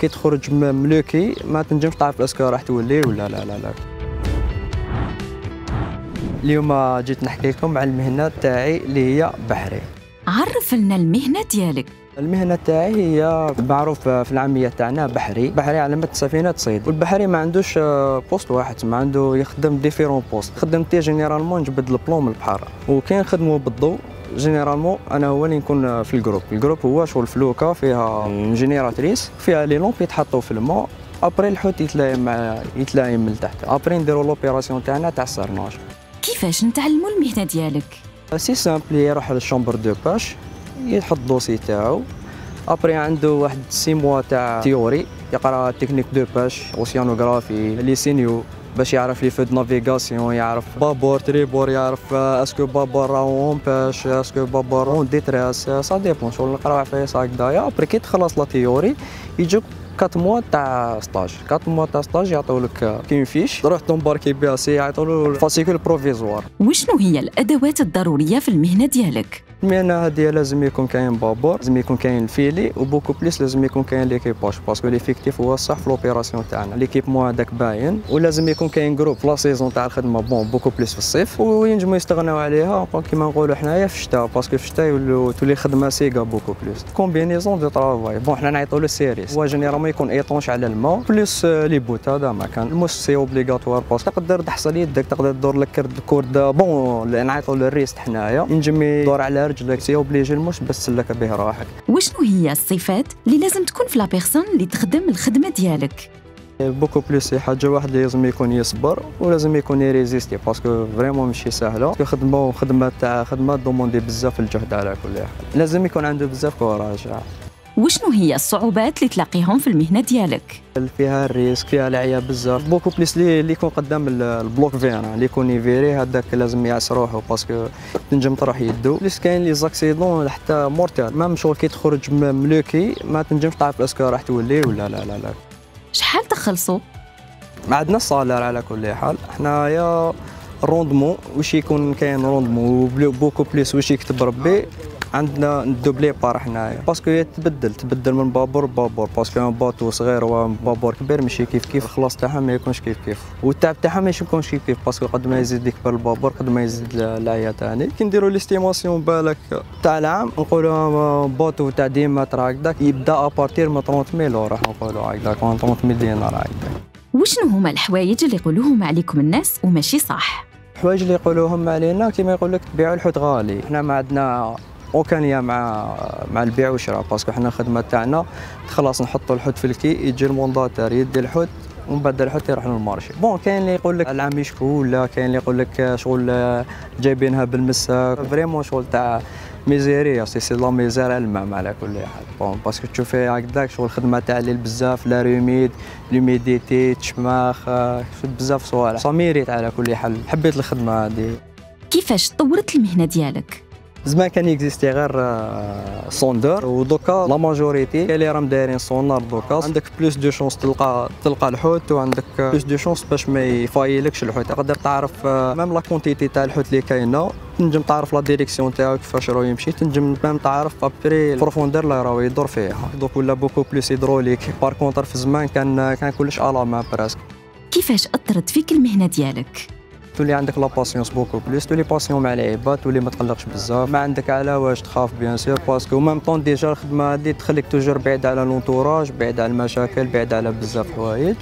كي تخرج ملوكي. ما تنجمش تعرف est-ce que راح تولي ولا لا لا لا. اليوم جيت نحكي لكم على المهنة تاعي اللي هي بحري. عرف لنا المهنة ديالك. المهنة تاعي هي معروف في العامية تاعنا بحري. بحري على متن سفينة صيد. والبحري ما عندوش poste واحد ما عنده يخدم différents postes خدمتي généralement نجبد البلوم البحر. وكان نخدموا بالضوء généralement أنا هو اللي نكون في ال groupe. ال groupe هو شغل فلوكه فيها génératrice فيها les lampes يتحطوا في الماء. après الحوت يتلايم مع يتلايم من تحت après نديروا l'opération تاعنا تاع ال cernage كيفاش نتعلموا المهنة ديالك؟ c'est simple يروح لل chambre de pêche يحط dossier تاعو après عنده واحد six mois تاع théorie يقرا technique de pêche océanographie les signaux باش يعرف les feux de navigation يعرف bâbord tribord يعرف آه، est-ce que بابور راهو en pêche est-ce que بابور en détresse ça dépend شغل نقراو في هكذايا. après كي تخلص la théorie يجوك 4 mois تاع stage. 4 mois تاع stage يعطولك كيما fiche. تروح ت embarquer بها c'est يعطولو ال fascicule provisoire وشنو هي الأدوات الضرورية في المهنة ديالك؟ المهنة هذه لازم يكون كاين بابور لازم يكون كاين ال filet و beaucoup plus لازم يكون كاين l'équipage parce que l'effectif هو صح في l'opération تاعنا. l'équipement هذاك باين ولازم يكون كاين groupe في la saison تاع الخدمة bon beaucoup plus في الصيف. وينجموا يستغناو عليها كيما نقولوا حنايا في الشتاء parce que في الشتاء تولي الخدمه sera beaucoup plus. combinaison de travail bon حنا نعيطوا له ciré هو généralement يكون étanche على الماء plus آه، les bottes هذا ما كان. الموس c'est obligatoire parce que تقدر تحصل يدك تقدر تدور لك corde corde bon نعيطوا له الريست حنايا. ينجم يدور على رجلك. c'est obligé الموس باش تسلك به راحك. وشنو هي الصفات اللي لازم تكون في la personne اللي تخدم الخدمة ديالك؟ beaucoup plus حاجة واحدة لازم يكون يصبر ولازم يكون ي résister parce que vraiment ماشي سهلة. خدمة خدمة تاع خدمة demander بزاف الجهد على كل حال. لازم يكون عنده بزاف courage. وشنو هي الصعوبات اللي تلاقيهم في المهنة ديالك؟ فيها ال risque فيها العيا بزاف. beaucoup plus اللي اللي يكون قدام ال- ال bloc virant اللي يكون ي virer هذاك لازم يعس روحه parce que تنجم تروح يدو. plus كاين les accidents حتى mortels. même شغل كي تخرج م le quai ما تنجمش تعرف est-ce que راح تولي ولا لا لا لا. شحال تخلصوا ما عندنا ال salaire على كل حال. حنايا ال rendement واش يكون كاين rendement beaucoup plus واش يكتب ربي. عندنا ندوبلي بار حنايا. parce que يتبدل تبدل من بابور لبابور parce que bateau صغير وبابور كبير ماشي كيف كيف الخلاص تاعها ما يكونش كيف كيف. والتعب تاعها ما يكونش كيف كيف parce que قد ما يزيد يكبر البابور قد ما يزيد العيا تاني. كي نديرو l'estimation بالك تاع العام نقولوا bateau تاع ديما هكذاك يبدا à partir من 30 ميل راح نقولوا هكذاك 30 ميل دينار هكذاك. وشنو هما الحوايج اللي يقولوهم عليكم الناس وماشي صح؟ الحوايج اللي يقولوهم علينا كيما يقول لك تبيعوا الحوت غالي. حنا ما عندنا aucun lien مع مع البيع والشراء. parce que حنا الخدمة تاعنا خلاص نحطوا الحوت في ال quai يجي ال mandataire يدي الحوت ومن بعد الحوت يروح لل marché. bon كاين اللي يقول لك العام يشكو ولا كاين اللي يقول لك شغل جايبينها بالمساك. vraiment شغل تاع ميزيريا c'est c'est la misère elle-même على كل حال. bon parce que تشوفي هكذاك شغل الخدمة تاع الليل بزاف l'humide l'humidité تشماخ بزاف صوالح. ça mérite على كل حال حبيت الخدمة هذه كيفاش طورت المهنة ديالك؟ زمان كان يكزيستي غير آه، sondeur ودوكا la majorité اللي راهم دايرين سونار دوكا. عندك plus de chance تلقى تلقى الحوت وعندك plus de chance باش ما يفايلكش الحوت. تقدر تعرف même la quantité تاع الحوت اللي كاينة. تنجم تعرف la direction تاعو كيفاش راه يمشي. تنجم même تعرف à peu près ال profondeur اللي راه يدور فيها. دوك ولا beaucoup plus hydraulique. par contre في زمان كان كان كلش à la main presque كيفاش أثرت فيك المهنة ديالك؟ تولي عندك la patience beaucoup plus تولي patient مع العباد تولي ما تقلقش بزاف. ما عندك على واش تخاف bien sûr parce que même temps déjà الخدمة هذه تخليك toujours بعيد على l'entourage بعيد على المشاكل بعيد على بزاف حوايج.